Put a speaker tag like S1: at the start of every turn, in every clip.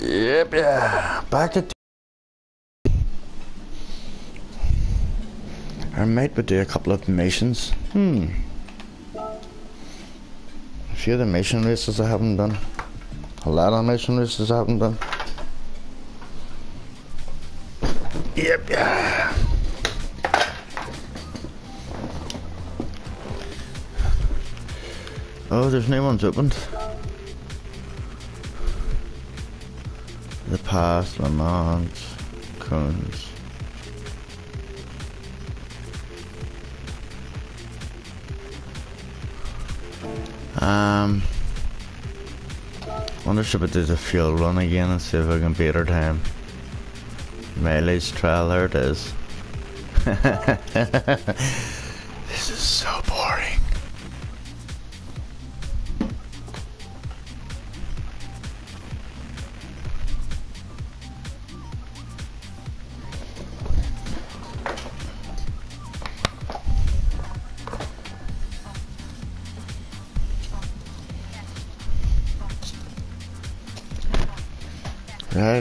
S1: Yep, yeah. Back at. I might be do a couple of missions. Hmm. A few of the mission races I haven't done. A lot of mission races I haven't done. Yep, yeah. Oh, there's new one's opened. The past, Lamont, Cones. Um, wonder if I do the fuel run again and see if I can beat her time. Mileage trial, there it is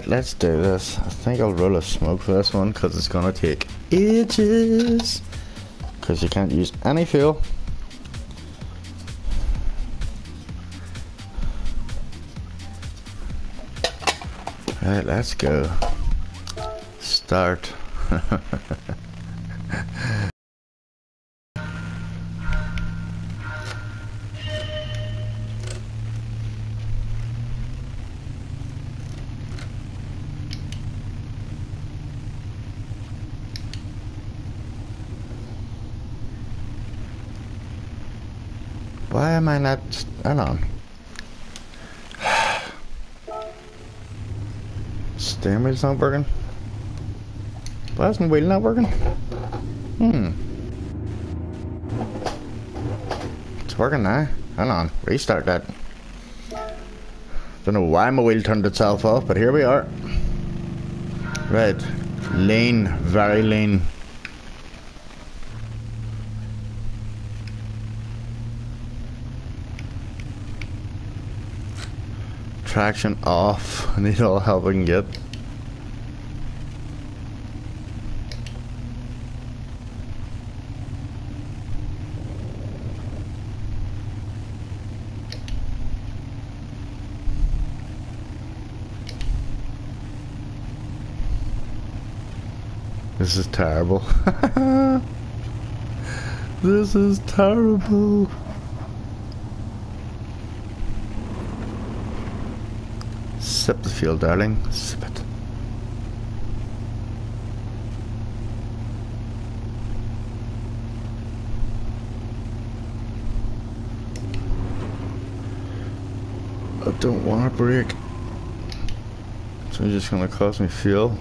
S1: let's do this. I think I'll roll a smoke for this one because it's gonna take ages. Because you can't use any fuel. Right, let's go. Start. Why am I not... Steering wheel's not working? Isn't wheel not working? Hmm. It's working now. Hang on. Restart that. Don't know why my wheel turned itself off, but here we are. Right. Lean. Very lean. Traction off. I need all the help I can get. This is terrible. this is terrible. Sip the fuel, darling. Sip it. I don't want to brake. So it's just going to cost me fuel.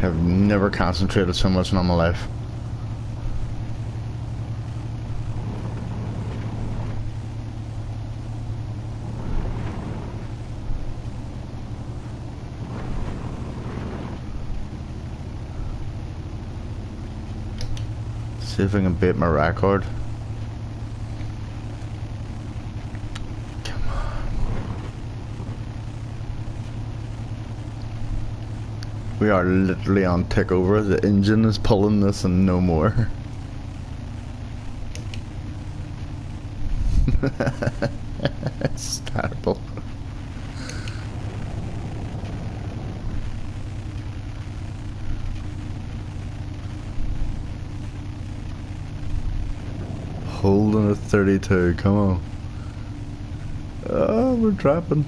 S1: have never concentrated so much in all my life. See if I can beat my record. We are literally on takeover. The engine is pulling this and no more. it's terrible. Holding a 32, come on. Oh, we're dropping.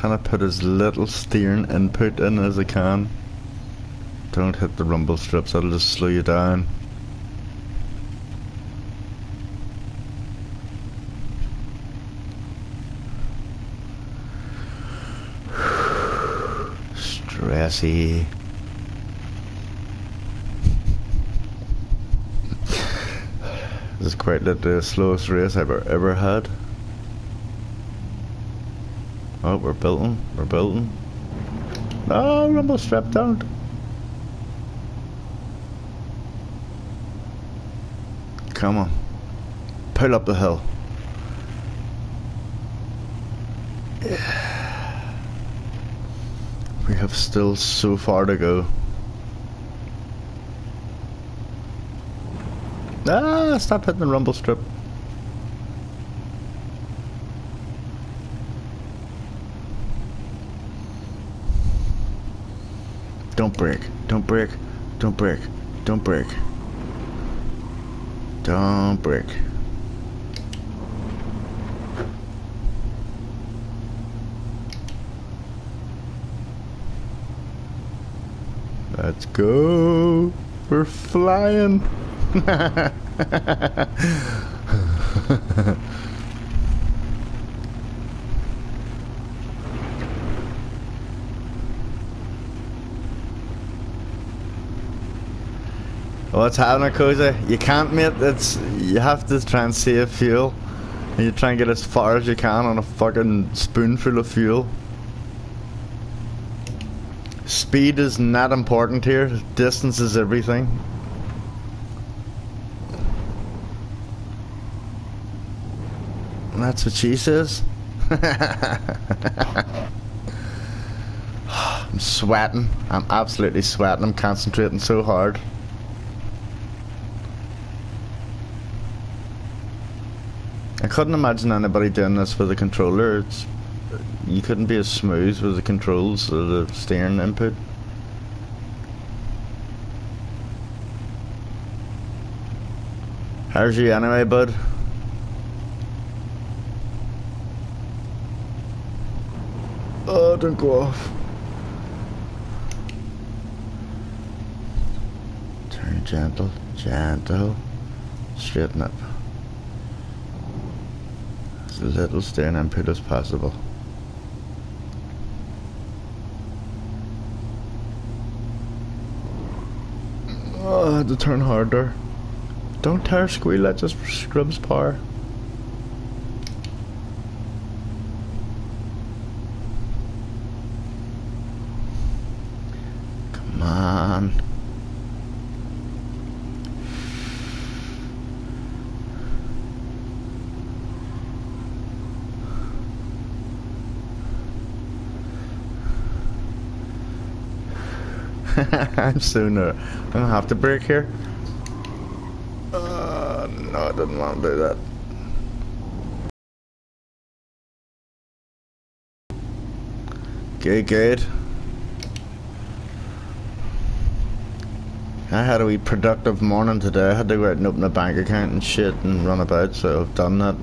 S1: trying to put as little steering input in as I can. Don't hit the rumble strips, that'll just slow you down. Stressy. is quite the slowest race I've ever had. Oh, we're building, we're building. No, oh, rumble strap down. Come on. Pull up the hill. We have still so far to go. Ah, stop hitting the rumble strip. Don't break. Don't break. Don't break. Don't break. Don't break. Let's go. We're flying. What's happening, Koza? You can't, mate. It's you have to try and save fuel, and you try and get as far as you can on a fucking spoonful of fuel. Speed is not important here. Distance is everything. That's what she says. I'm sweating. I'm absolutely sweating. I'm concentrating so hard. I couldn't imagine anybody doing this with a controller. It's you couldn't be as smooth with the controls of the steering input. How's you anyway, bud? Oh, don't go off. Turn gentle, gentle. Straighten up as little steering input as possible. Oh, I had to turn harder. Don't tire squeal, that just scrubs power. Come on. I'm sooner. I'm gonna have to break here. Uh, no, I didn't want to do that. Good, good. I had a wee productive morning today. I had to go out and open a bank account and shit and run about, so I've done that.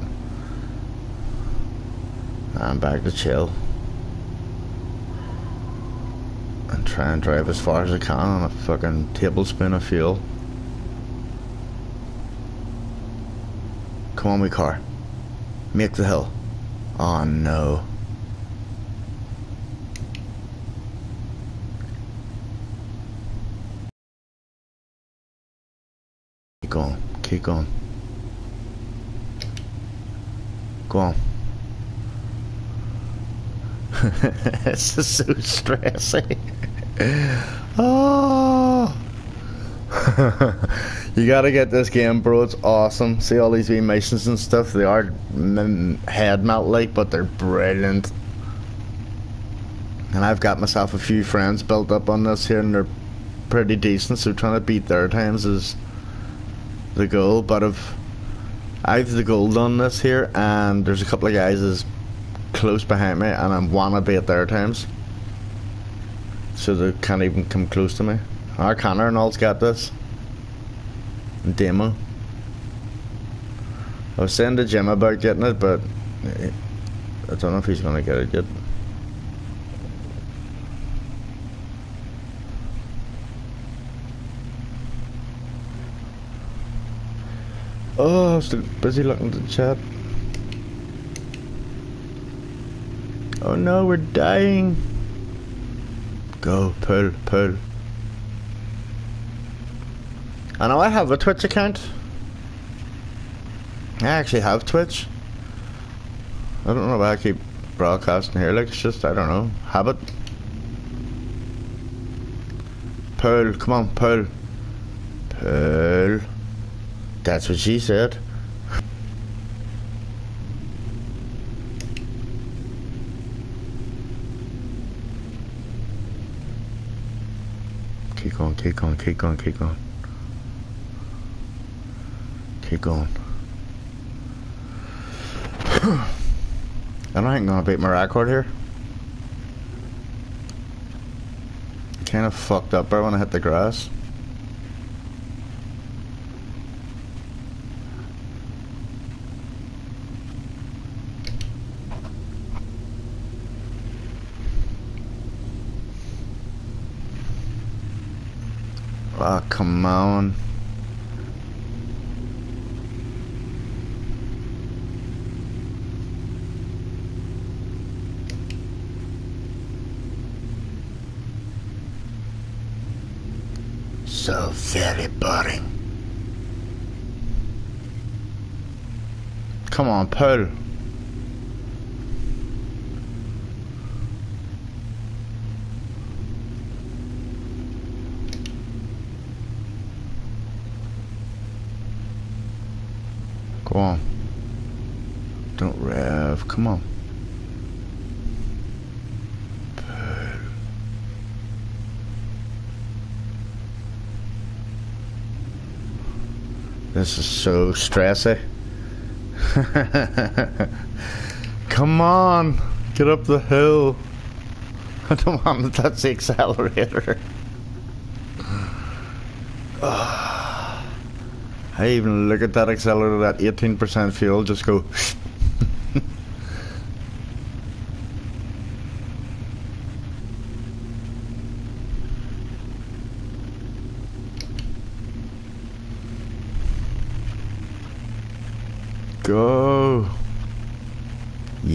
S1: I'm back to chill. and try and drive as far as I can on a fucking tablespoon of fuel. Come on, we car. Make the hill. Oh no. Keep going. Keep going. Go on. is so stressing. Oh. you gotta get this game, bro. It's awesome. See all these animations and stuff. They are head melt like, but they're brilliant. And I've got myself a few friends built up on this here, and they're pretty decent. So trying to beat their times is the goal. But I've I've the gold on this here, and there's a couple of guys is close behind me and I wanna be at their times. So they can't even come close to me. Our Connor and all's got this. Demo. I was saying to Jim about getting it, but eh, I don't know if he's gonna get it yet. Oh, still busy looking at the chat. Oh no, we're dying. Go, pull, pull. I know I have a Twitch account. I actually have Twitch. I don't know why I keep broadcasting here. Like, it's just, I don't know, habit. Pull, come on, pull. Pull. That's what she said. Going, keep going, keep going, keep going. Keep going. I ain't gonna beat my record here. Kind of fucked up there when I hit the grass. Oh, come on. So very boring. Come on, Paul. Go on. Don't rev. Come on. This is so stressy. Come on. Get up the hill. I don't want to touch the accelerator. I even look at that accelerator, that 18% fuel, just go.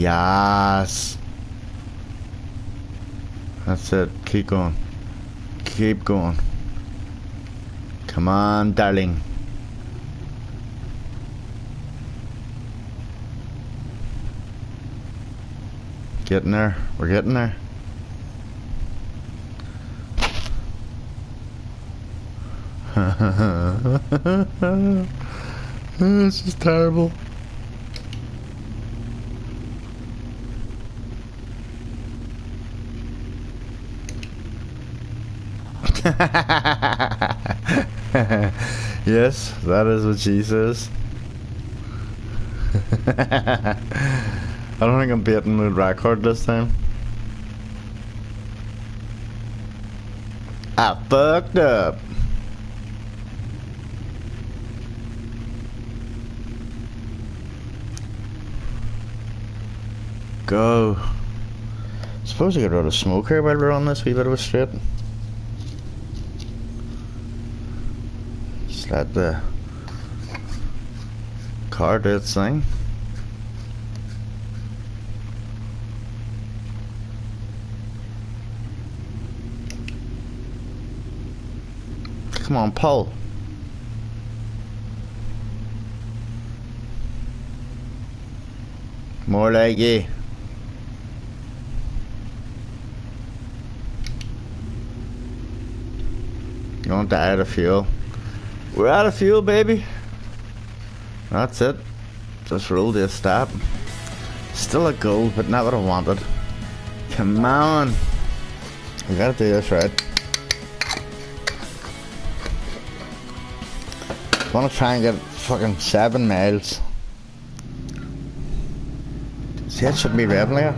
S1: Yes. That's it. Keep going. Keep going. Come on, darling. Getting there. We're getting there. this is terrible. yes, that is what she says. I don't think I'm beating the record this time. I fucked up. Go. Suppose I could run a smoke here while we're on this wee bit of a strip. Let the car did its thing. Come on, Paul. More like you. Going to add a fuel. We're out of fuel, baby. That's it. Just rolled a stop. Still a goal, but not what I wanted. Come on. We gotta do this right. Wanna try and get fucking seven miles. See, it should be here.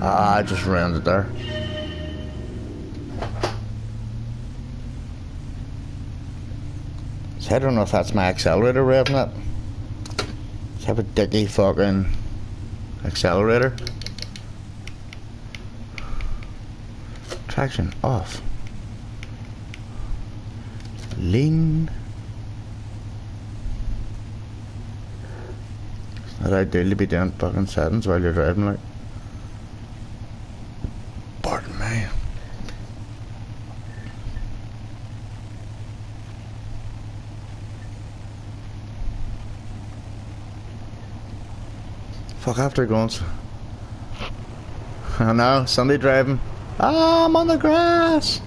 S1: Ah, I just rounded there. I don't know if that's my accelerator revving it. Let's have a dicky fucking accelerator. Traction off. Lean. I'd ideally be down fucking settings while you're driving like. fuck after guns. I oh, know, Sunday driving. Ah, I'm on the grass!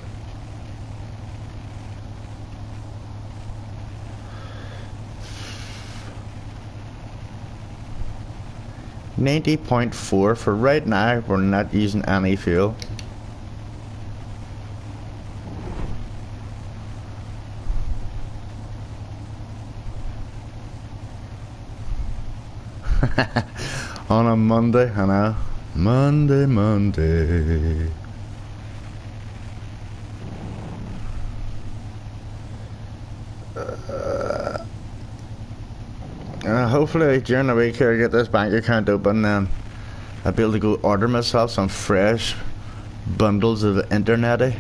S1: Ninety point four for right now we're not using any fuel. Ha ha ha. On a Monday, I know. Monday, Monday. Uh, uh, hopefully during the week here I get this bank account open um, and I'll be able to go order myself some fresh bundles of internet. Eh?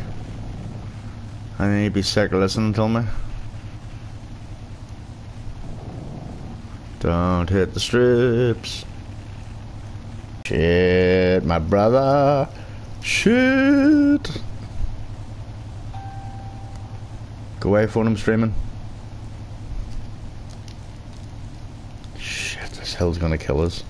S1: I need to be sick of listening to me. Don't hit the strips. Shit, my brother. Shit. Go away, phone him streaming. Shit, this hell's gonna kill us.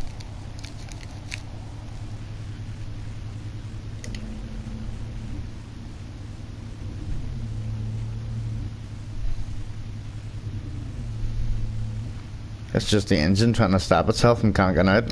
S1: It's just the engine trying to stop itself and can't get out.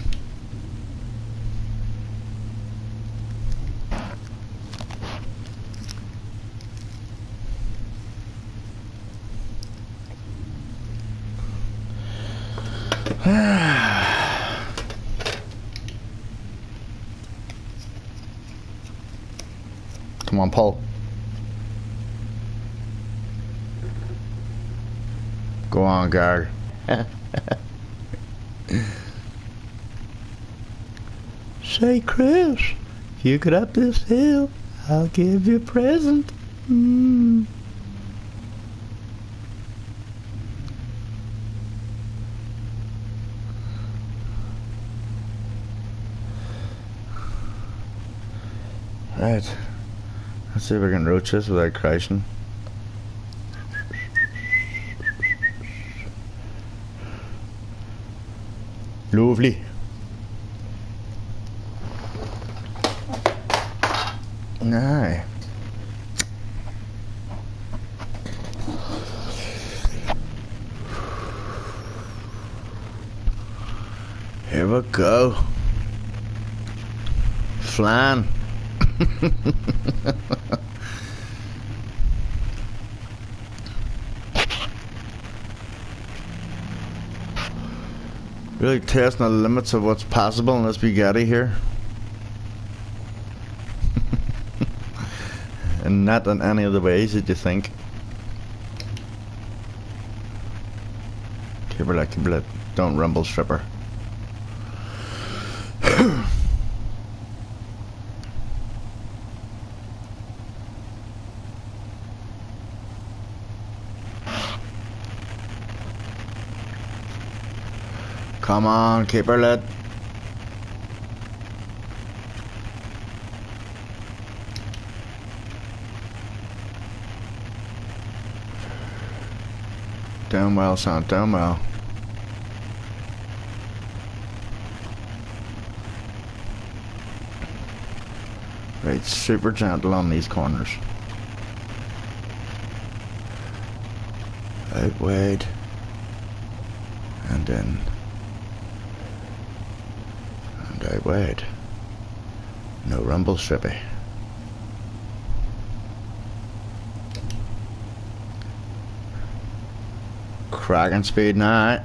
S1: Come on, Paul. Go on, Gar. Say, Chris, if you get up this hill, I'll give you a present. Mm. Right. Let's see if we can roach this without crashing. Lovely. Nej. Here we go. Flan. really testing the limits of what's possible in this Bugatti here. and not in any of the ways that you think. Kibberlet, Kibberlet, don't rumble, stripper. Come on, Kibberlet. Down well, son, down well. Right, super gentle on these corners. Out wide. And then. Out. No rumble strippy. Cracking speed now.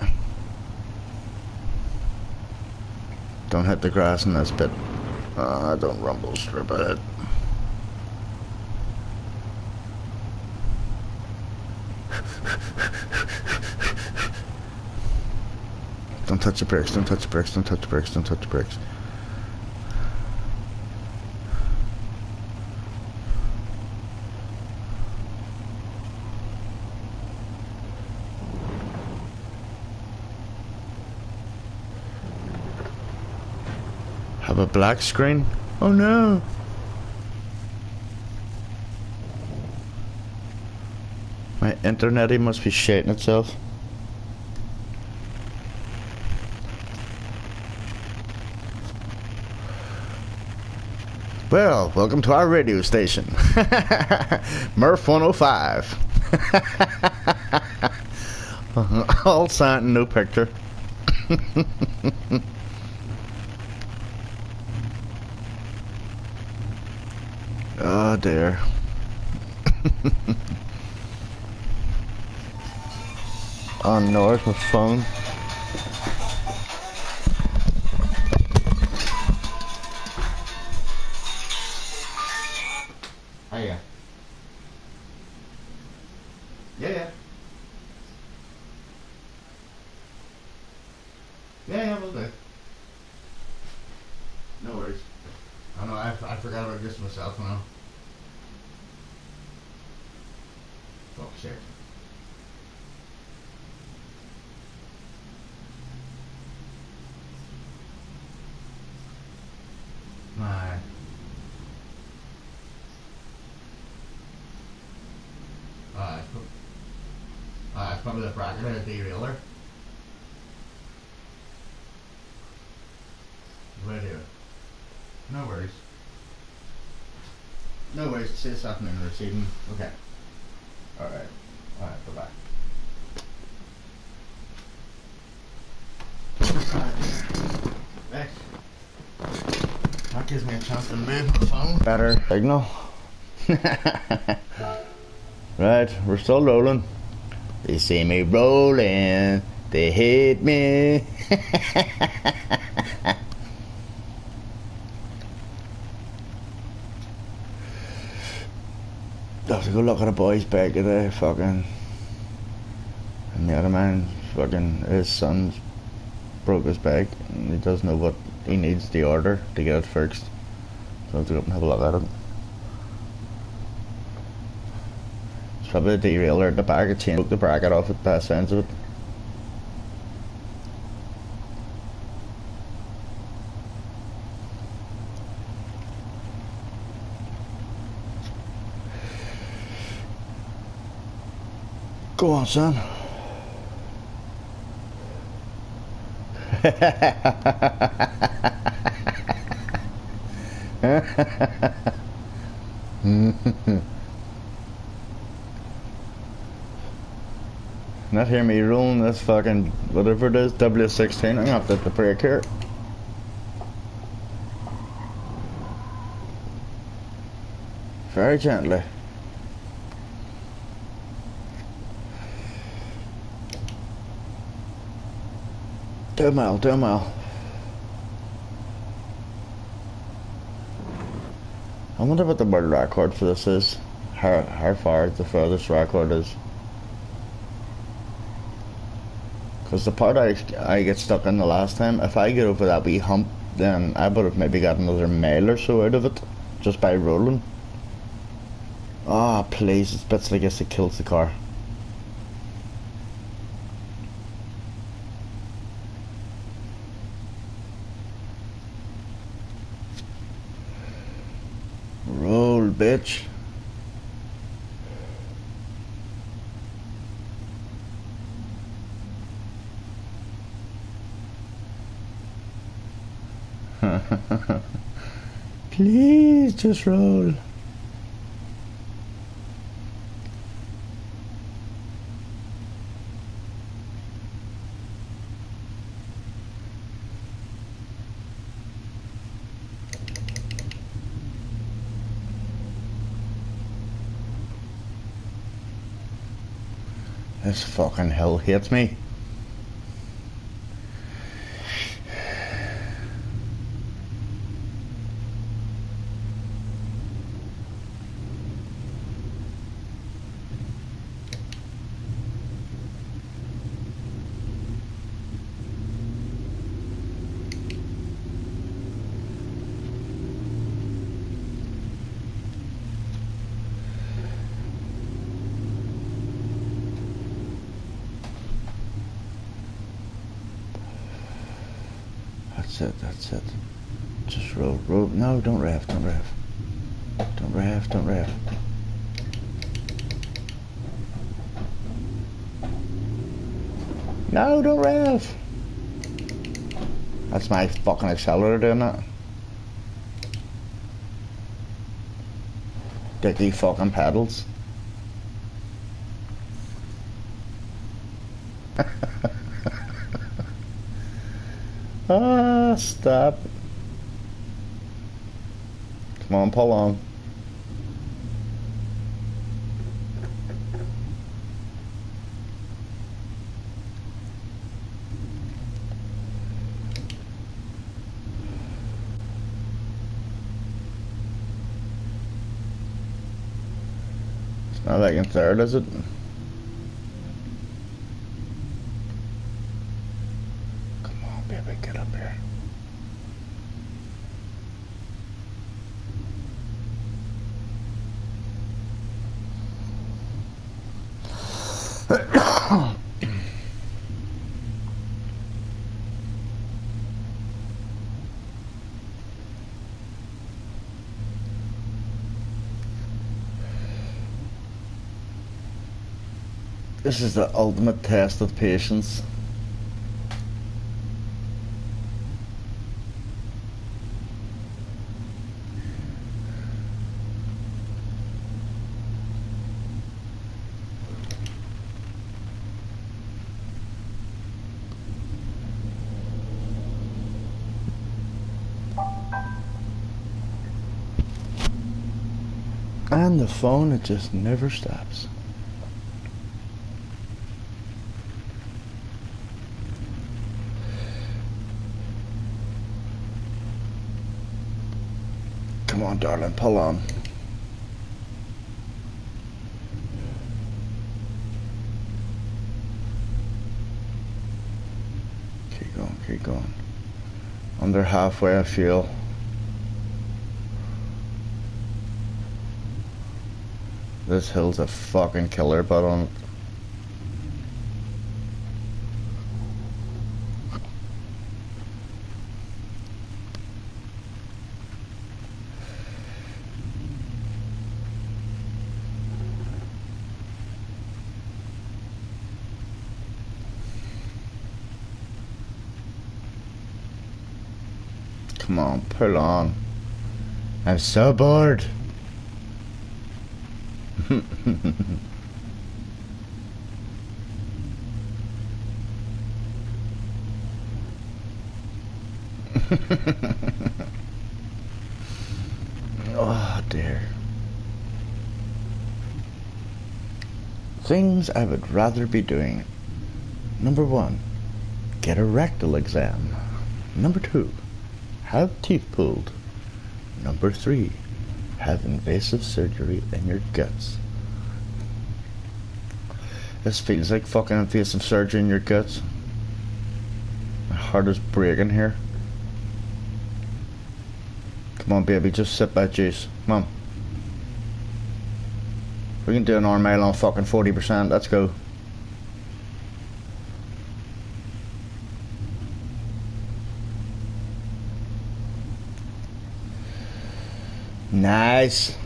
S1: Don't hit the grass in this bit. Uh, don't rumble strip it. Don't touch the brakes, don't touch the brakes, don't touch the brakes, don't touch the brakes. Have a black screen? Oh no! My internet must be shitting itself. Well, welcome to our radio station. Murph 105. All signed, no picture. Oh dear. oh no, it's my phone. Of the derailleur. Right here. No worries. No worries. See this afternoon receiving. Okay. Alright. Alright, bye bye. That gives me a chance to move the phone. Better signal. right, we're still rolling. They see me rolling. They hate me. have to go look at the boy's back bag today, fucking. And the other man, fucking, his son broke his back and he doesn't know what he needs the order to get it fixed. So I have to go up and have a look at it. It's probably a derailleur at the back, it changed the bracket off it by the sounds of it. Go on, son. Not hear me rolling this fucking whatever it is, W16. I'm gonna have to the brake here. Very gently. A mile, a mile. I wonder what the world record for this is. How, how far the furthest record is. Because the part I, I get stuck in the last time, if I get over that wee hump, then I would have maybe got another mile or so out of it, just by rolling. Ah, oh, please, it's bits like this kills the car. Roll, bitch. Please just roll. This fucking hill hates me. That's it, that's it. Just roll, roll. No, don't rev, don't rev. Don't rev, don't rev. No, don't rev. That's my fucking accelerator doing that. Dicky fucking pedals. ah, stop. Come on, pull on. In third, is it? Come on, baby, get up here. This is the ultimate test of patience. And the phone, it just never stops. On, darling, pull on. Keep going, keep going. Under halfway, I feel. This hill's a fucking killer, but on Come on, pull on. I'm so bored. oh dear. Things I would rather be doing. Number one, get a rectal exam. Number two, have teeth pulled. Number three, have invasive surgery in your guts. This feels like fucking invasive surgery in your guts. My heart is breaking here. Come on, baby, just sip that juice. Come on. We can do an arm mile on fucking 40%. Let's go. Nice.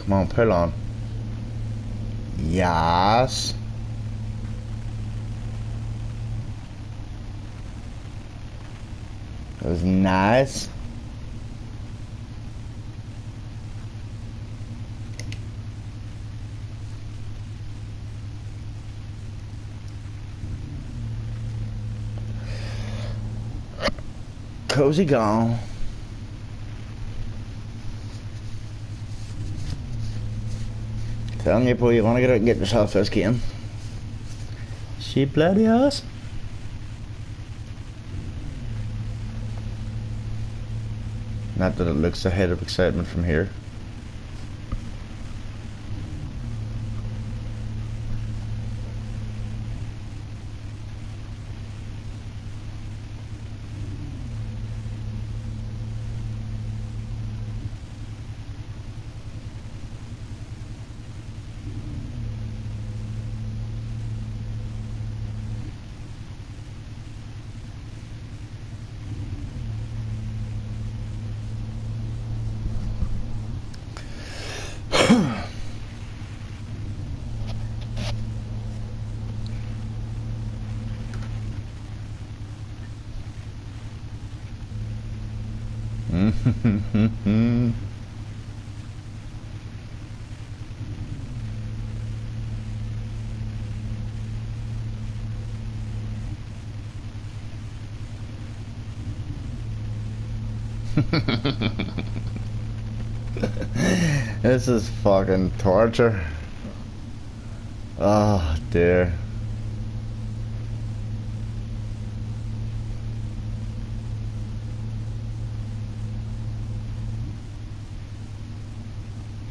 S1: Come on, pull on. Yes. That was nice. Cozy gone. Telling you, boy, you want to get out and get yourself this game. She bloody ass. Not that it looks ahead of excitement from here. this is fucking torture. Oh dear.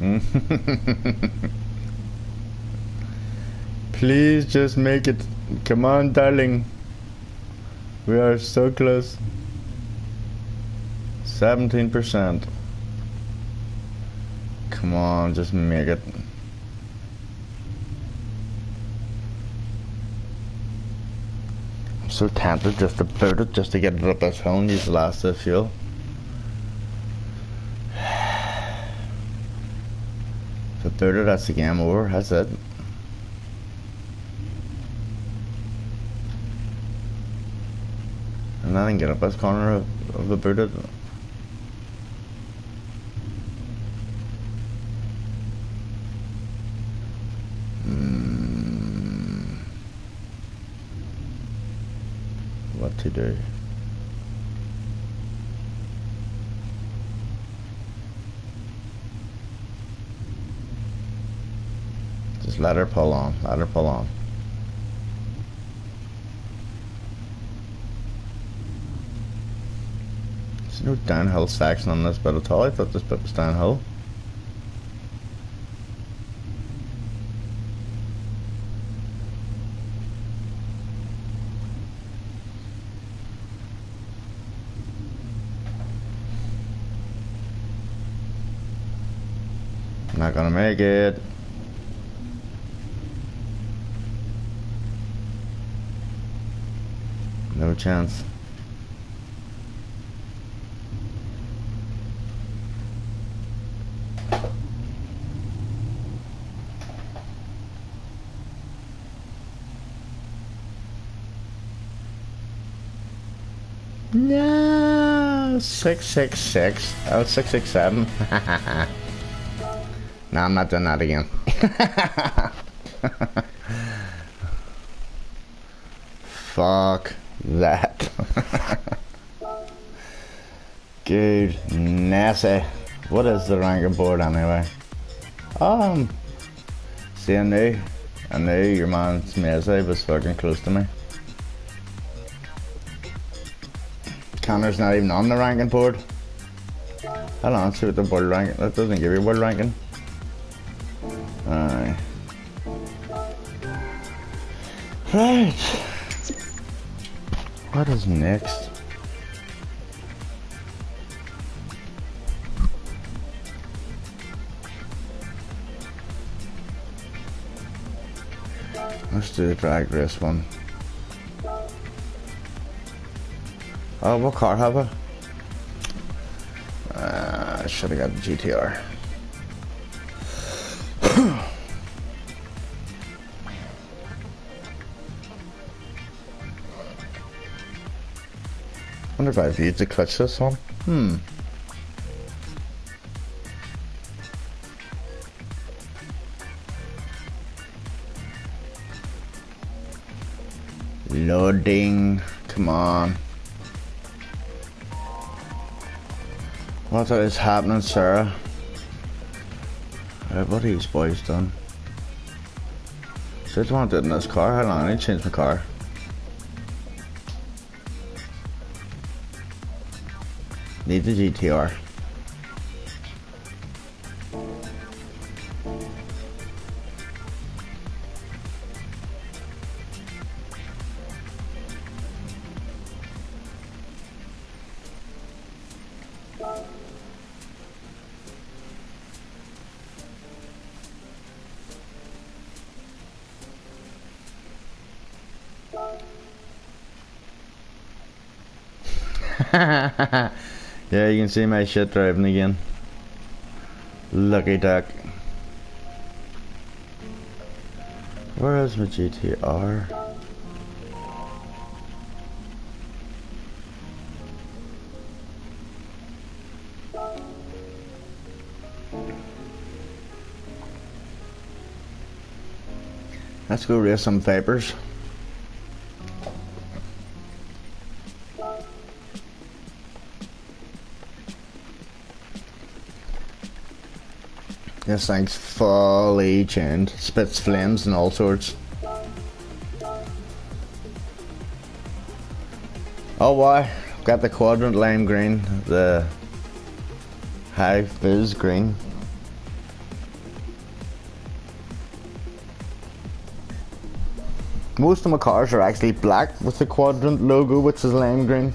S1: Please just make it. Come on, darling. We are so close. 17%. Come on, just make it. I'm so tempted just to boot it, just to get it up this hill and use the last of fuel. If boot it, that's the game over. That's it. And I didn't get up this corner of, of the booted. Mm. What Just let her pull on. Let her pull on. There's no downhill section on this bit at all. I thought this bit was downhill. Not gonna make it. No chance. No, six six six. Oh, six six seven. no, I'm not doing that again. Fuck that. Dude, nasty. What is the ranking board anyway? Um, see, I knew, I knew your man's Mesa was fucking close to me. Connor's not even on the ranking board. Hold on, see what the world ranking. That doesn't give you world ranking. What is next? Let's do the drag race one. Oh, what car have I? Uh, I should have got the GTR. Wonder if I've used to clutch this one. Hmm. Loading. Come on. What is happening, Sarah? What are these boys done? I do it in this car. Hold on, I need to change my car. Need the GTR. yeah, you can see my shit driving again. Lucky duck. Where is my GTR? Let's go race some Vipers. His thing's fully tuned. Spits flames and all sorts. Oh wow, got the quadrant lime green, the high fizz green. Most of my cars are actually black with the quadrant logo which is lime green.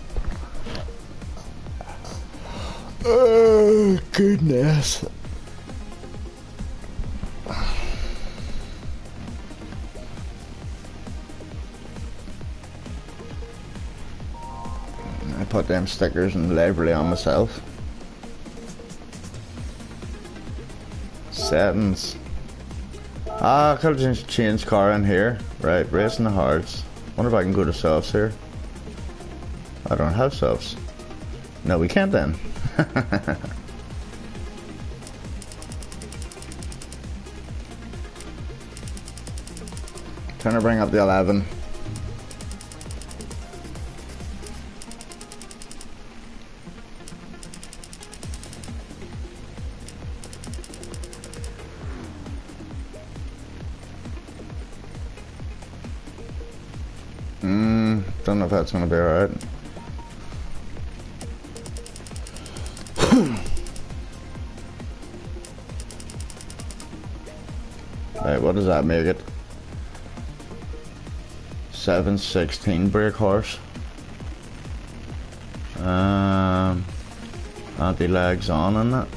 S1: Oh goodness. Them stickers and livery on myself. Settings. Ah, I could just changed car in here. Right, racing the hearts. Wonder if I can go to softs here. I don't have softs. No, we can't then. Trying to bring up the 11. Gonna be alright. Right, what does that make it? 716 brake horse. Um, anti-lags on in it.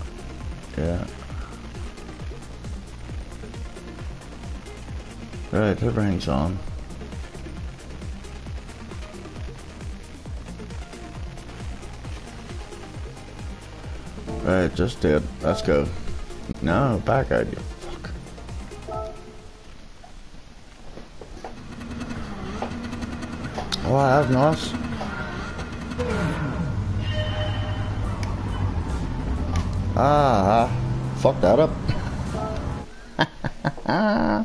S1: Yeah. Right, everything's on. Just did. Let's go. No, back out, you fuck. Oh, that's nice. Ah, fuck that up. I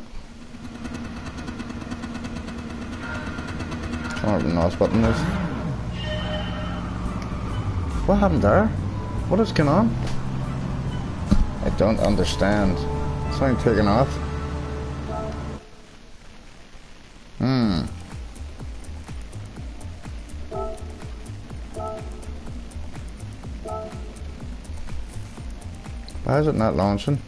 S1: don't know what button is. What happened there? What is going on? I don't understand. Something taken off. Hmm. Why is it not launching?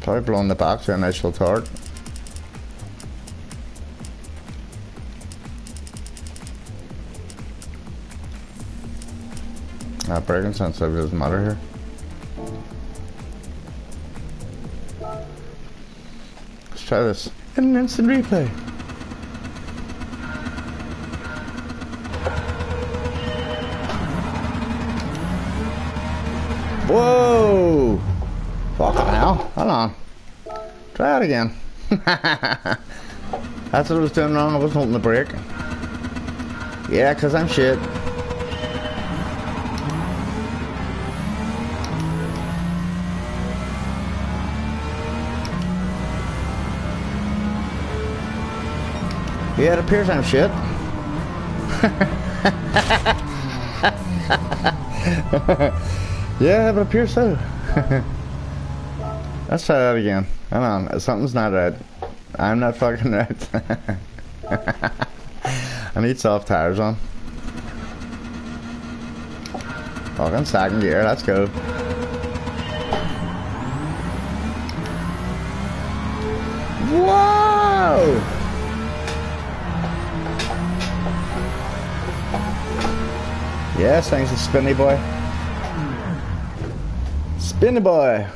S1: Probably blowing the back to initial torque. Ah, braking sensitive doesn't matter here. Let's try this. In an instant replay. Whoa! Fuck now. Hold on. Try it again. That's what I was doing wrong. I wasn't holding the brake. Yeah, because I'm shit. Yeah, it appears I'm shit. yeah, it appears so. Let's try that again. Hold on, something's not right. I'm not fucking right. I need soft tires on. Fucking second gear, let's go. Whoa! Yes, thanks to Spinny Boy. Spinny Boy.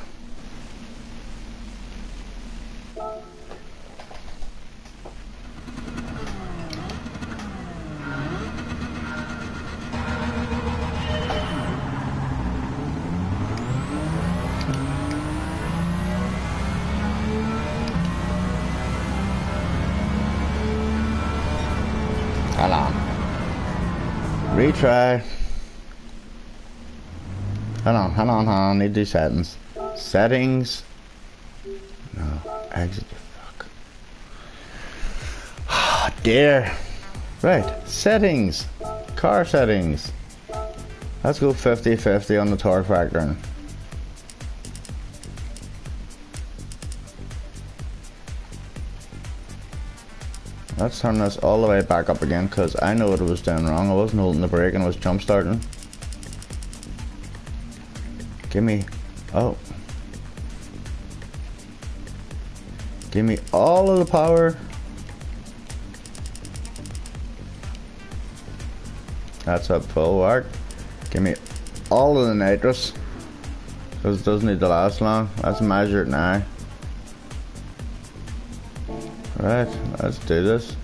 S1: Hold on. Retry. Hold on, hold on, hold on. Need to do settings. Settings. No, exit the fuck. Ah, dear. Right, settings. Car settings. Let's go 50-50 on the torque factor. Let's turn this all the way back up again because I know what I was doing wrong. I wasn't holding the brake and I was jump starting. Give me... Oh. Give me all of the power. That's up full work. Give me all of the nitrous. Because it doesn't need to last long. Let's measure it now. Alright, let's do this.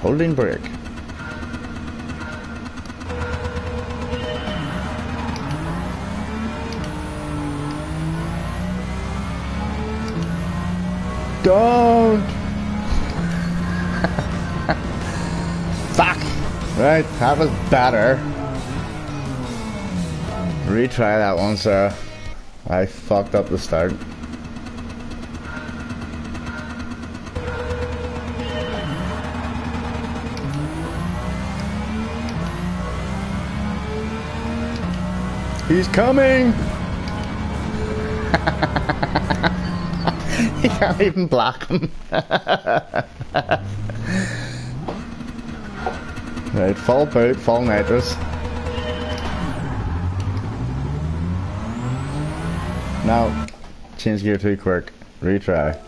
S1: Holding brake. Don't! Fuck! Right, that was better. Retry that one, Sarah. I fucked up the start. He's coming! you can't even block him. right, full boot, full nitrous. Now, change gear too quick. Retry.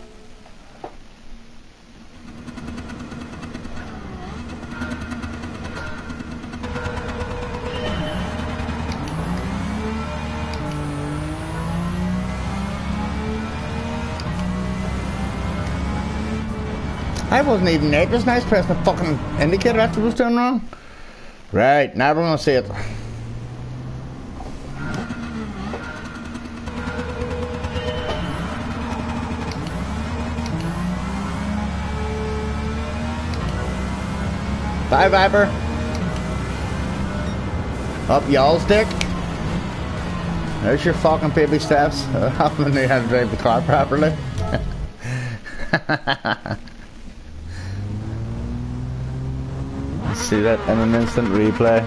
S1: Wasn't even there. Just nice pressing the fucking indicator after it was doing wrong. Right, now we're gonna see it. Bye, Viper. Up y'all's dick. There's your fucking baby steps. I haven't knew how to drive the car properly. See that in an instant replay.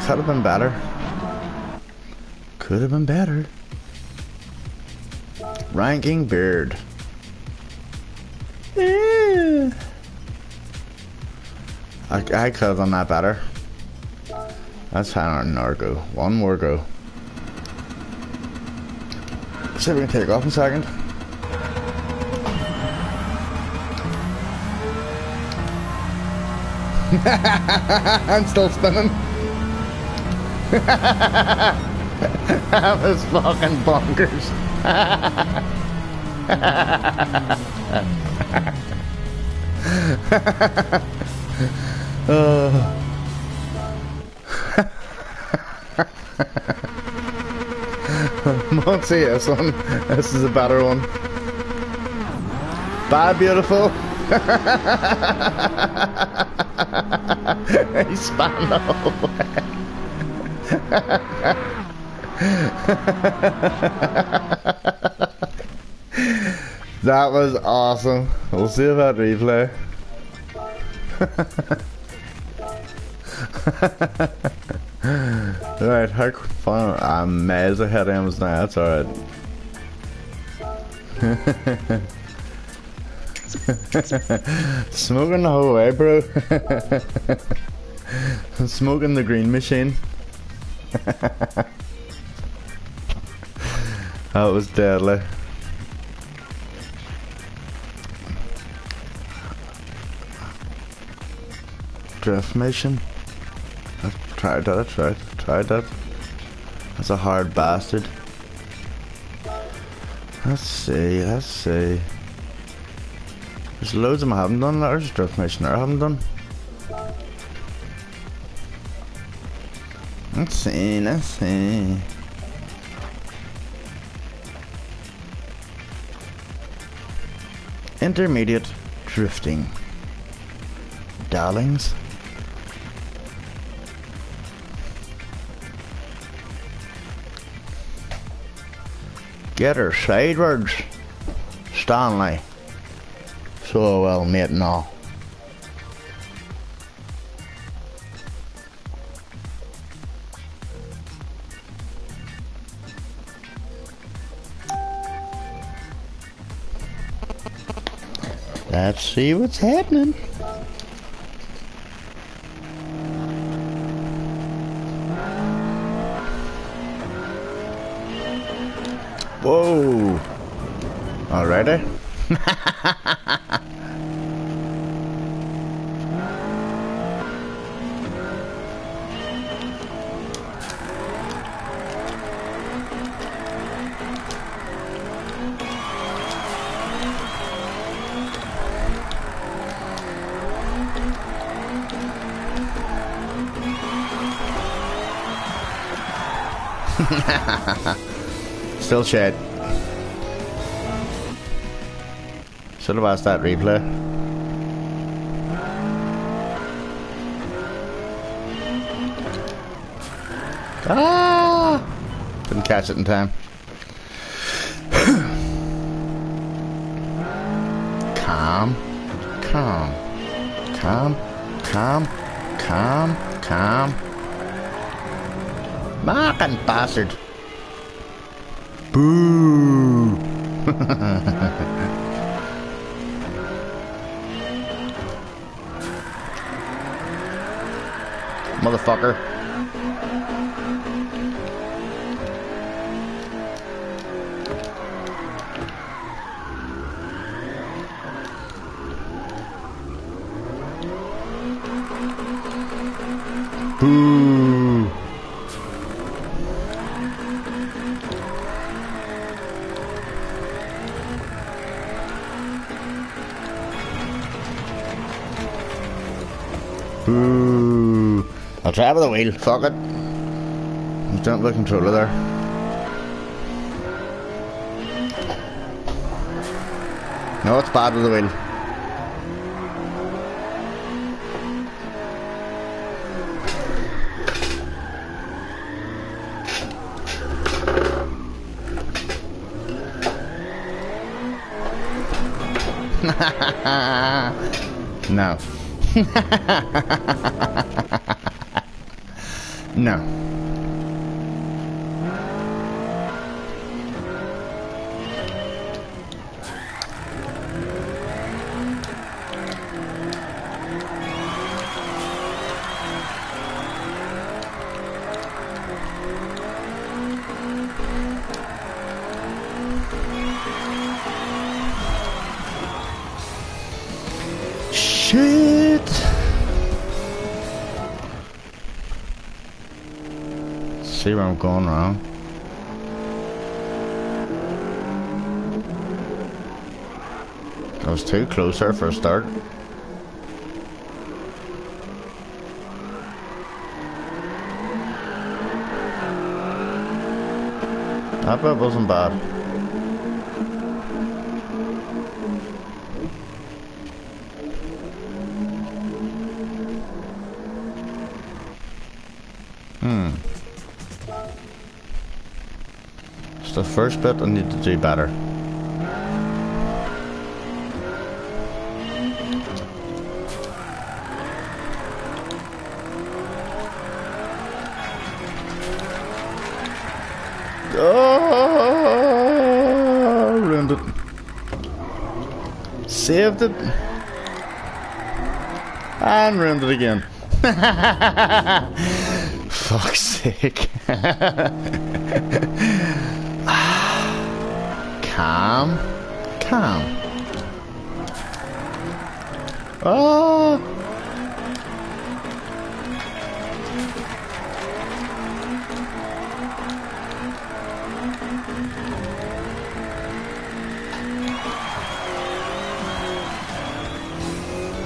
S1: Could have been better. Could have been better. Ranking Beard. Yeah. I, I could have done that better. That's another go. One more go. See if we can take off in a second. I'm still spinning. that was fucking bonkers. uh. Won't this one. This is a better one. Bye, beautiful. he spun away. that was awesome. We'll see about replay. Alright, how fun. I'm mad ahead of him now, that's alright. Smoking the whole way, bro. Smoking the green machine. that was deadly. Drift mission. Tried that, tried, tried that. That's a hard bastard. Let's see, let's see. There's loads of them I haven't done. There's drift mission I haven't done. Let's see, let's see. Intermediate drifting. Darlings. Get her sideways, Stanley. So well, mate, no. Let's see what's happening. Whoa. Alrighty. Still shit. Should have asked that replay. Ah! Didn't catch it in time. calm, calm, calm, calm, calm, calm. Marking bastard. Wheel. Fuck it. Down the controller there. No, it's bad with the wheel. no. no. Going wrong. I was too close there for a start. That bit wasn't bad. First bit I need to do better. Oh, ah, ruined it. Saved it. And ruined it again. Fuck's sake. calm. Calm.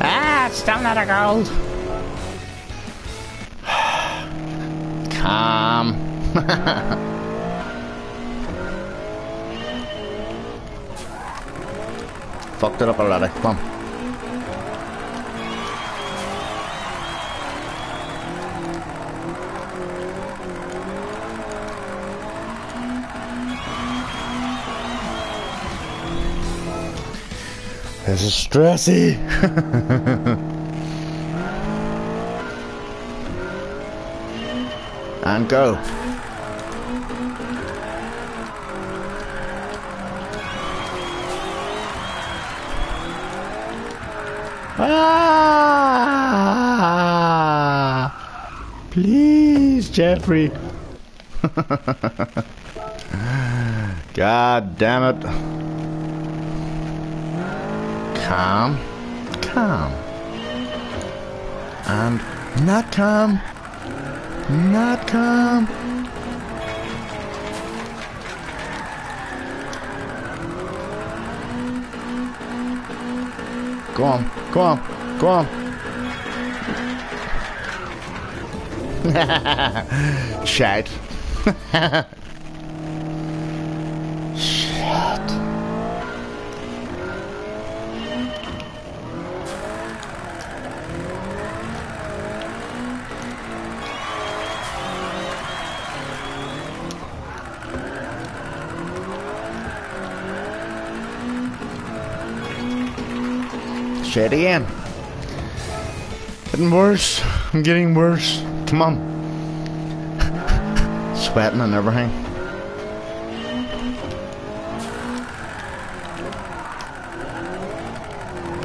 S1: Ah, it's still not a gold. Calm. Fucked it up already. Eh? Come on. This is stressy. and go. Jeffrey. God damn it. Calm. Calm. And not calm. Not calm. Go on, go on, go on. Shit. Shit. Shit again. Getting worse. I'm getting worse. Come on. Sweating and everything.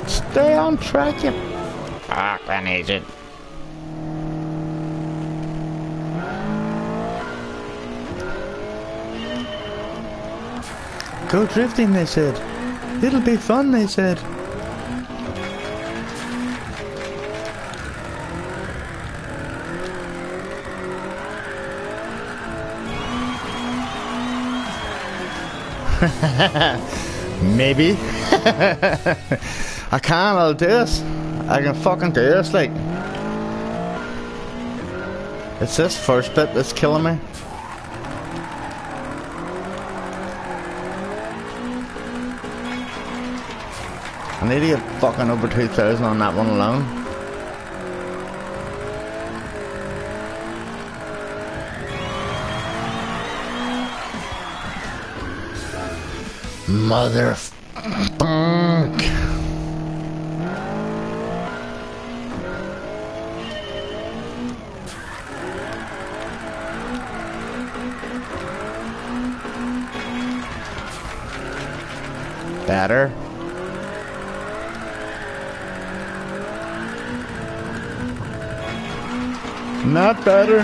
S1: Stay on track, you fucking agent. Go drifting, they said. It'll be fun, they said. Maybe. I can, I'll do this. I can fucking do this, like. It's this first bit that's killing me. I need to get fucking over 2,000 on that one alone. Mother. Better. Not better.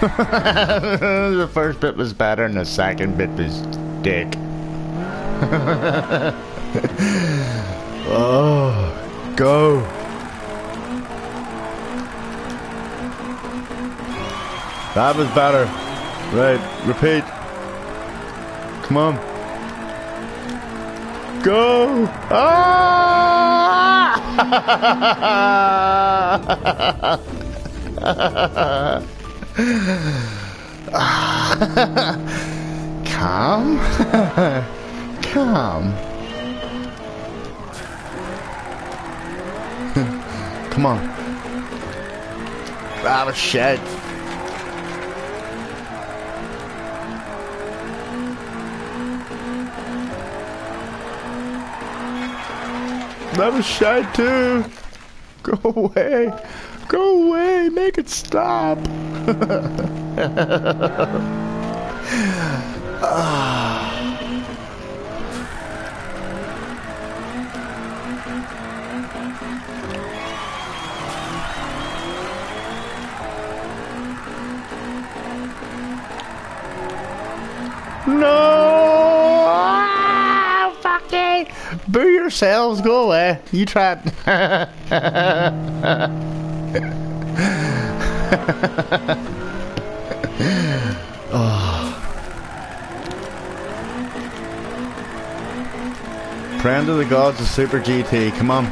S1: the first bit was better and the second bit was dick. oh, go. That was better. Right, repeat. Come on. Go! Ah! Calm. Calm. Come on. Out of shit. That was shy too. Go away. Go away. Make it stop. ah. No! Fucking boo yourselves. Go away. You tried. oh. Praying to the gods of Super GT. Come on.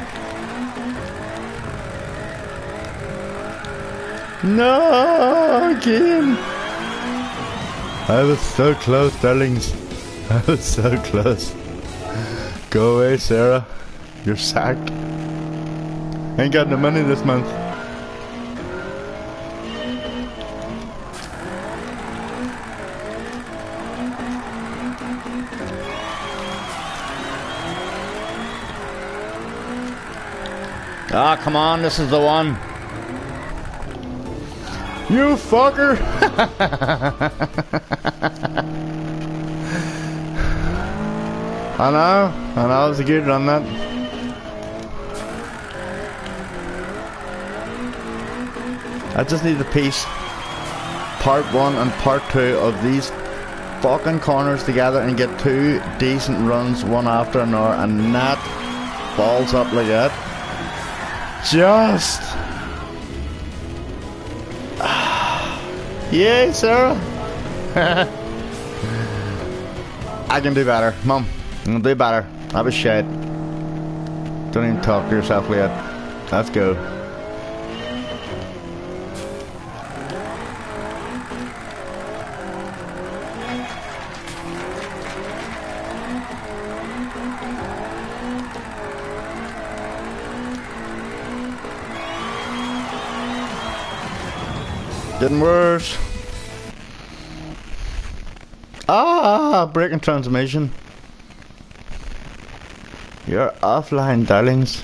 S1: No, again. I was so close, darlings. I was so close. Go away, Sarah. You're sacked. Ain't got no money this month. Ah, come on, this is the one. You fucker! I know, I know, it was a good run that. I just need to piece part one and part two of these fucking corners together and get two decent runs one after another and that balls up like that. Just. Yay, Sarah. I can do better. Mom, I can do better. That was shit. Don't even talk to yourself yet. Let's go. Getting worse. Ah, breaking transmission. You're offline, darlings.